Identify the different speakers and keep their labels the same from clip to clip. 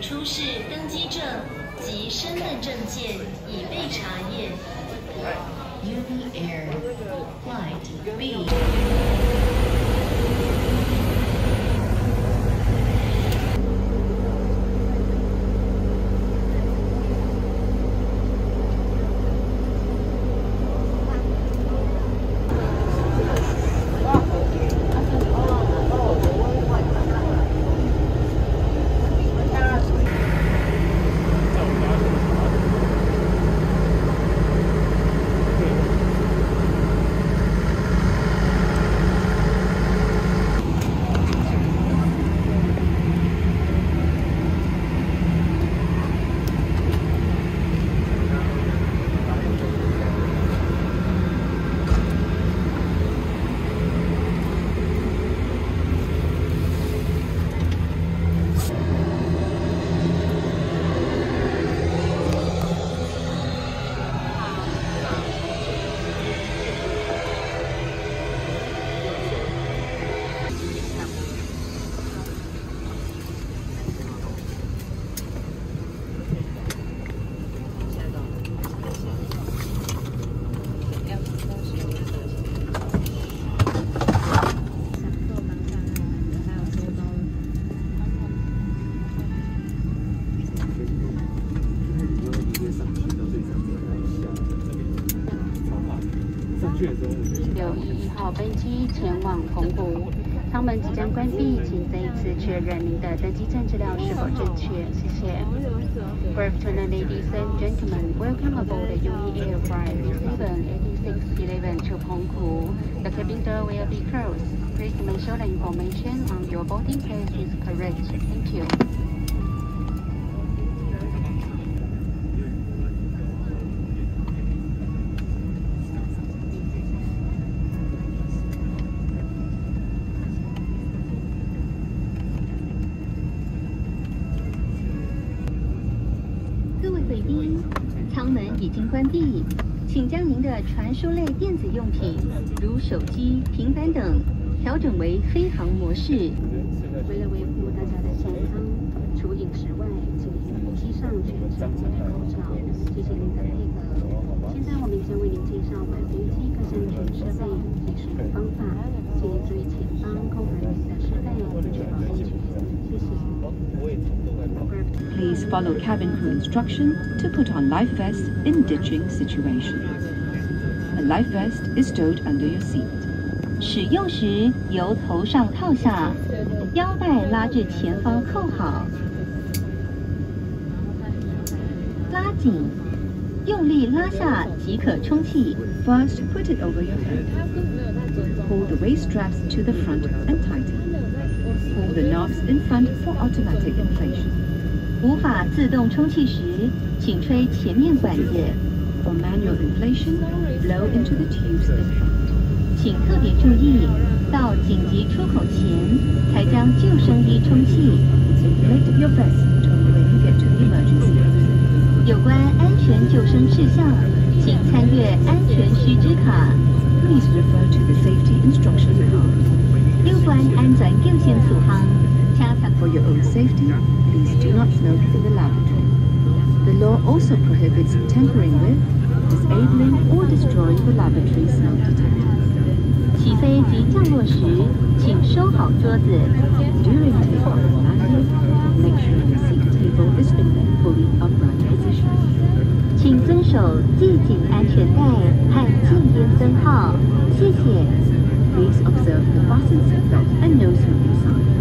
Speaker 1: 出示登机证及身份证件，已被查验。
Speaker 2: 六一一号飞机前往澎湖，舱门即将关闭，请再一次确认您的登机证资料是否正确。谢谢。Good morning, ladies and gentlemen. Welcome aboard the UA flight 7861 to p o n g k u The cabin door will be closed. Please make sure the information on your boarding pass is correct. Thank you.
Speaker 3: 门已经关闭，请将您的传输类电子用品，如手机、平板等，调整为飞行模式。
Speaker 2: 为了维护大家的健康，除饮食外，请系上全程佩戴口罩。谢谢您的配合。现在我们将为您介绍本飞机各项全设备使用方。
Speaker 4: follow cabin crew instruction to put on life vests in ditching situation. A life vest is stowed under your seat.
Speaker 3: 使用时由头上套下，腰带拉至前方扣好，拉紧，用力拉下即可充气。
Speaker 4: First, put it over your head. Pull the waist straps to the front and tighten. Pull the knobs in front for automatic inflation.
Speaker 3: 无法自动充气时，请吹前面管子。
Speaker 4: For manual inflation, blow into the tubes.
Speaker 3: 请特别注意，到紧急出口前才将救生衣充气。
Speaker 4: Make your best to get to e m e r g e n c y
Speaker 3: 有关安全救生事项，请参阅安全须知卡。
Speaker 4: Please refer to the safety instruction card.
Speaker 3: 有关安全救生事项。
Speaker 4: For your own safety. please do not smoke in the lavatory. The law also prohibits tampering with, disabling or destroying the lavatory smoke detectors.
Speaker 3: 起飞及降落时，请收好桌子。
Speaker 4: During takeoff and landing, make sure your seat table is in the fully upright position.
Speaker 3: 请遵守系紧安全带和禁烟灯号，谢谢。
Speaker 4: Please observe the fasten seatbelt and
Speaker 5: nose release
Speaker 4: sign.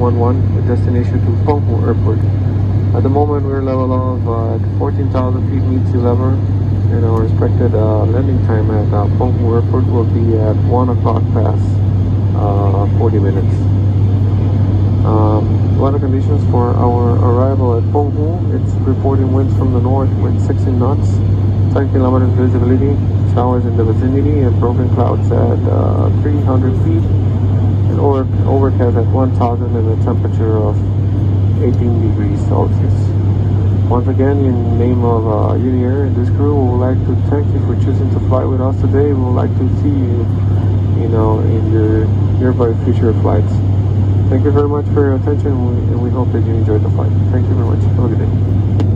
Speaker 5: 611 with destination to Penghu Airport. At the moment we're level of uh, 14,000 feet meets level and our expected uh, landing time at uh, Penghu Airport will be at 1 o'clock past uh, 40 minutes. Um, weather conditions for our arrival at Penghu, it's reporting winds from the north with 16 knots, 10 kilometers visibility, showers in the vicinity and broken clouds at uh, 300 feet over, overcast at 1000 and a temperature of 18 degrees Celsius. Once again, in name of uh, and this crew, we would like to thank you for choosing to fly with us today. We would like to see you, you know, in your nearby future flights. Thank you very much for your attention, and we hope that you enjoyed the flight. Thank you very much. Have a good day.